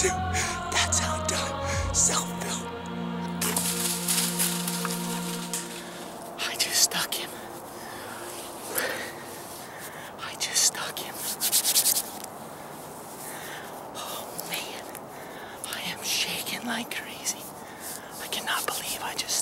That's how done. Self-built. I just stuck him. I just stuck him. Oh man, I am shaking like crazy. I cannot believe I just